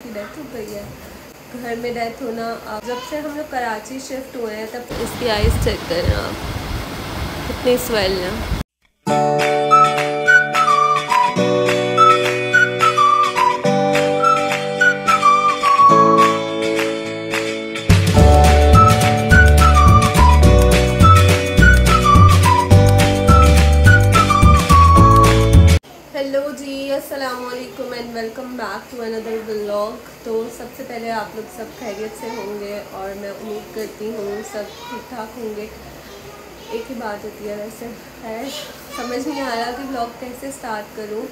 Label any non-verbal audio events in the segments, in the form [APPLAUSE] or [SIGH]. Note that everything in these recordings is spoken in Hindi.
की डेथ हो गई है। घर में डेथ होना जब से हम लोग कराची शिफ्ट हुए हैं, तब इसकी आइज़ चेक करें आप। कितनी स्वेल है। जी and welcome back to another vlog तो सबसे पहले आप लोग सब खैरियत से होंगे और मैं उम्मीद करती हूँ सब ठीक ठाक होंगे। एक ही बात होती है वैसे, है? समझ नहीं आ रहा कि ब्लॉग कैसे स्टार्ट करूँ,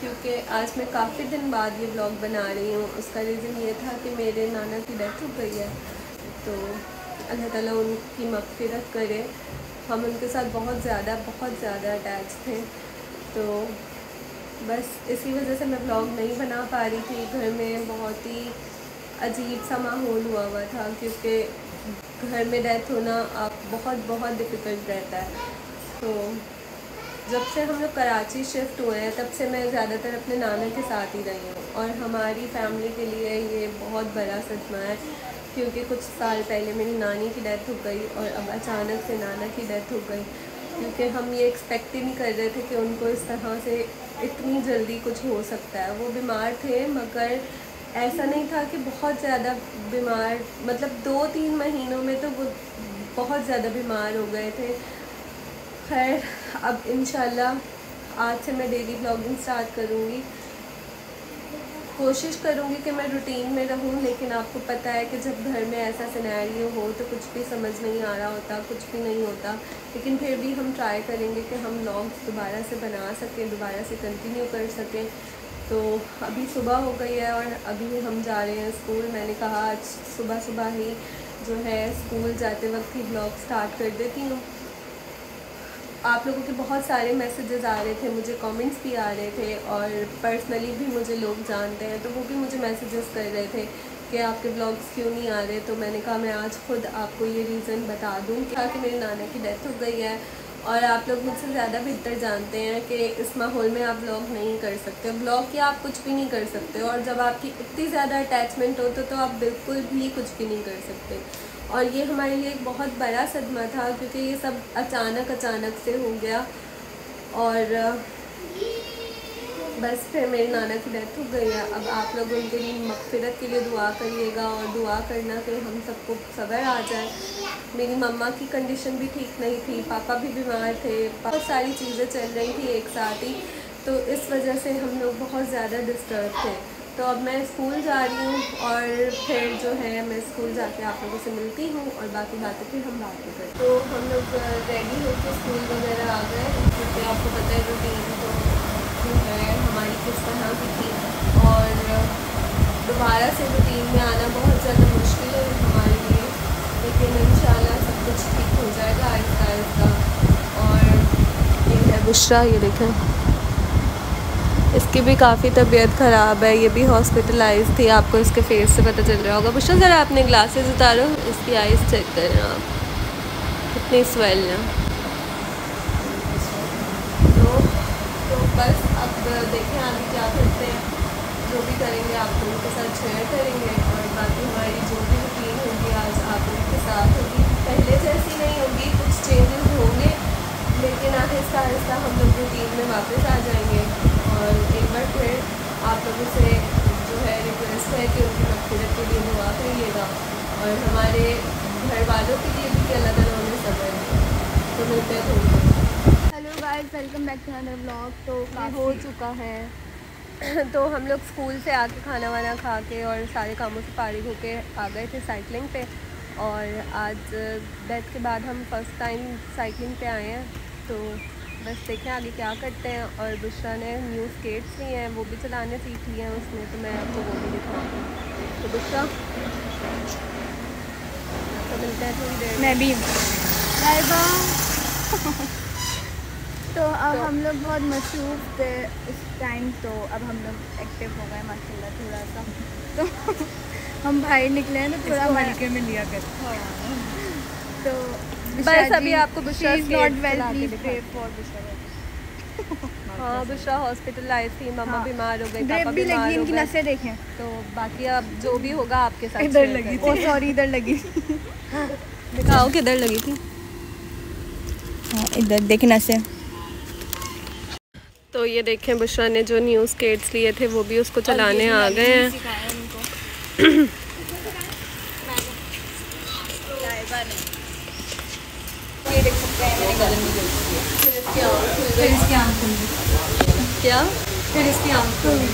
क्योंकि आज मैं काफ़ी दिन बाद ये ब्लॉग बना रही हूँ। उसका रीज़न ये था कि मेरे नाना की डेथ हो गई है। तो अल्लाह ताला उनकी मगफिरत करे। हम उनके साथ बहुत ज़्यादा बहुत ज़्यादा अटैच थे। तो बस इसी वजह से मैं ब्लॉग नहीं बना पा रही थी। घर में बहुत ही अजीब सा माहौल हुआ हुआ था, क्योंकि घर में डेथ होना आप बहुत बहुत डिफ़िकल्ट रहता है। तो जब से हम लोग कराची शिफ्ट हुए हैं, तब से मैं ज़्यादातर अपने नाना के साथ ही रही हूँ। और हमारी फैमिली के लिए ये बहुत बड़ा सदमा है, क्योंकि कुछ साल पहले मेरी नानी की डेथ हो गई और अब अचानक से नाना की डेथ हो गई। क्योंकि हम ये एक्सपेक्ट ही नहीं कर रहे थे कि उनको इस तरह से इतनी जल्दी कुछ हो सकता है। वो बीमार थे, मगर ऐसा नहीं था कि बहुत ज़्यादा बीमार मतलब दो तीन महीनों में तो वो बहुत ज़्यादा बीमार हो गए थे। खैर, अब इन आज से मैं डेली ब्लॉगिंग स्टार्ट करूँगी। कोशिश करूँगी कि मैं रूटीन में रहूँ, लेकिन आपको पता है कि जब घर में ऐसा सिनेरियो हो तो कुछ भी समझ नहीं आ रहा होता, कुछ भी नहीं होता। लेकिन फिर भी हम ट्राई करेंगे कि हम व्लॉग्स दोबारा से बना सकें, दोबारा से कंटिन्यू कर सकें। तो अभी सुबह हो गई है और अभी हम जा रहे हैं स्कूल मैंने कहा, आज सुबह सुबह ही जो है स्कूल जाते वक्त ही ब्लॉग स्टार्ट कर देती हूँ। आप लोगों के बहुत सारे मैसेजेस आ रहे थे, मुझे कमेंट्स भी आ रहे थे और पर्सनली भी मुझे लोग जानते हैं तो वो भी मुझे मैसेजेस कर रहे थे कि आपके ब्लॉग्स क्यों नहीं आ रहे? तो मैंने कहा, मैं आज खुद आपको ये रीज़न बता दूँ क्या कि मेरे नाना की डेथ हो गई है और आप लोग मुझसे ज़्यादा बेहतर जानते हैं कि इस माहौल में आप ब्लॉग नहीं कर सकते। ब्लॉग की आप कुछ भी नहीं कर सकते और जब आपकी इतनी ज़्यादा अटैचमेंट हो तो, तो आप बिल्कुल भी कुछ भी नहीं कर सकते। और ये हमारे लिए एक बहुत बड़ा सदमा था क्योंकि ये सब अचानक अचानक से हो गया और बस फिर मेरी नाना की डेथ हो गई है। अब आप लोग उनके लिए मगफिरत के लिए दुआ करिएगा और दुआ करना कि हम सबको सबर आ जाए। मेरी मम्मा की कंडीशन भी ठीक नहीं थी, पापा भी बीमार थे बहुत सारी चीज़ें चल रही थी एक साथ ही तो इस वजह से हम लोग बहुत ज़्यादा डिस्टर्ब थे। तो अब मैं स्कूल जा रही हूँ और फिर जो है मैं स्कूल जाके आप लोगों से मिलती हूँ और बाकी बातें फिर हम बातें करते तो हम लोग रेडी होकर स्कूल वगैरह आ गए क्योंकि आपको पता है रूटीन तो जो है हमारी किस तरह की थी और दोबारा से रूटीन में आना बहुत ज़्यादा मुश्किल है हमारे लिए लेकिन इन सब कुछ ठीक हो जाएगा आहिस्ता आहिस्ता और ये है बुशरा, ये देखें। इसकी भी काफ़ी तबीयत ख़राब है, ये भी हॉस्पिटलाइज थी, आपको इसके फेस से पता चल रहा होगा। बुशा ज़रा आपने ग्लासेस उतारो, इसकी आइज़ चेक करें आप। कितनी स्वेल है। तो तो बस अब देखें आगे क्या करते हैं। जो भी करेंगे आपको उनके साथ शेयर करेंगे, और बाकी हमारी जो भी रूटीन होगी, आज आप लोगों के साथ होगी पहले जैसी नहीं होगी कुछ चेंजेस होंगे लेकिन आहिस्ता आहिस्ता हम लोग रूटीन में वापस आ जाएँगे और एक बार फिर आप लोगों से जो है रिक्वेस्ट है कि उनकी मकफरत के लिए दुआ करिएगा और हमारे घर वालों के लिए भी कि अल्लाह ताला उन्हें सबर तो मिलते हैं थोड़ी hello guys welcome back to another blog तो हो चुका है। [COUGHS] तो हम लोग स्कूल से आके खाना वाना खा के और सारे कामों से फारिग होके आ गए थे साइकिलिंग पे। और आज डेथ के बाद हम फ़र्स्ट टाइम साइकिलिंग पे आए हैं। तो बस देखें आगे क्या करते हैं। और बुशरा ने न्यू स्केट्स ली हैं वो भी चलाने सीख लिए हैं उसने तो मैं आपको वो भी दिखाऊँगी तो बुशरा तो मिलते हैं थोड़ी देर मैं। भी। बाय [LAUGHS] तो अब तो, हम लोग बहुत मशरूफ थे इस टाइम तो अब हम लोग एक्टिव हो गए माशाल्लाह थोड़ा सा। [LAUGHS] तो हम बाहर निकले हैं तो थोड़ा हल्के में लिया कर। हाँ। तो बस अभी आपको Bushra not well please pray for Bushra हाँ बुशरा हॉस्पिटलाइज थी मम्मा हाँ। बीमार हो गई पापा भी लगी इनकी नसें देखें। तो बाकी अब जो भी होगा आपके साथ इधर लगी थी। सॉरी इधर लगी। दिखाओ किधर लगी थी। हाँ इधर देखी नसें। तो ये देखें बुशरा ने जो न्यू स्केट्स लिए थे वो भी उसको चलाने आ गए हैं [CLEARS THROAT] [CLEARS THROAT] ये देख सकते हैं मेरे गले में फिर इसकी आँख खुल गई क्या? फिर इसकी आँख खुल गई।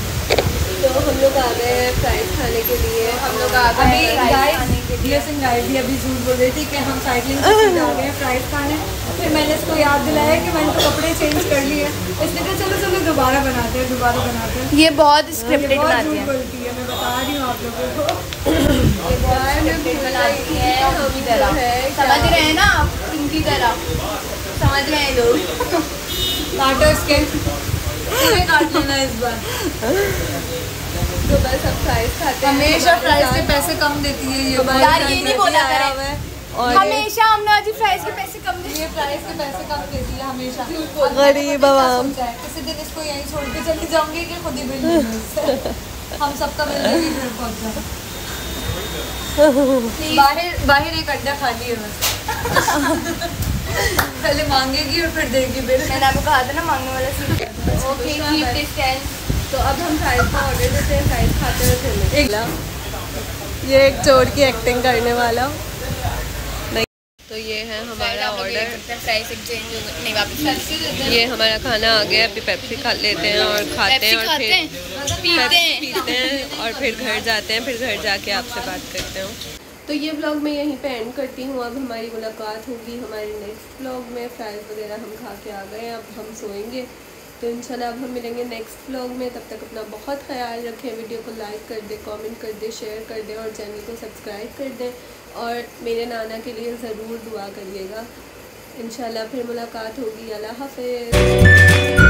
तो हम लोग आ गए फ्राइज खाने के लिए। हम लोग आ गए अभी गाइस भी अभी झूठ बोल रही थी कि हम साइकिलिंग आ गए फ्राइज खाने। फिर मैंने इसको याद दिलाया कि मैंने तो कपड़े चेंज कर लिए इसने कहा चलो चलो दोबारा बनाते हैं दोबारा बनाते हैं। ये बहुत स्क्रिप्टेड बनाती है। मैं बता रही हूँ आप लोगों को। हम [LAUGHS] है समझ रहे हैं ना आप? इनकी तरह। समझ रहे हैं लोग। काटो इसके काट लेना इस बार। तो बस अब फ्राइज खाते हैं हमेशा फ्राइज के पैसे कम देती है ये यार, ये नहीं बोला है। हमेशा हमने आज प्राइस के पैसे कम दिए ये प्राइस के पैसे कम देती [LAUGHS] है हमेशा। गरीब आवाम। किसी दिन इसको यहीं छोड़ के चली जाऊँगी कि खुद ही [LAUGHS] हम सबका घर पहुँच जाए बाहर बाहर एक अड्डा खाली है बस। [LAUGHS] पहले मांगेगी और फिर देगी बिल। मैंने आपको कहा था ना मांगने वाला सीन ओके कीप डिस्टेंस तो अब हम फ्राइज का ऑर्डर देते हैं फ्राइज खाते हुए मिलेंगे। ये एक चोर की एक्टिंग करने वाला तो ये है हमारा ऑर्डर नहीं ये हमारा खाना आ गया अभी पेप्सी खा लेते हैं और खाते हैं और फिर पीते हैं। पीते हैं और फिर घर जाते हैं फिर घर जाके आपसे बात करते हैं। तो ये ब्लॉग मैं यहीं पे एंड करती हूँ। अब हमारी मुलाकात होगी हमारे नेक्स्ट ब्लॉग में। फ्राइज वगैरह हम खा के आ गए हैं अब हम सोएँगे। तो इंशाल्लाह अब हम मिलेंगे नेक्स्ट ब्लॉग में। तब तक अपना बहुत ख्याल रखें वीडियो को लाइक कर दें कमेंट कर दें शेयर कर दें और चैनल को सब्सक्राइब कर दें। और मेरे नाना के लिए ज़रूर दुआ करिएगा। इंशाल्लाह फिर मुलाकात होगी। अल्लाह हाफिज़।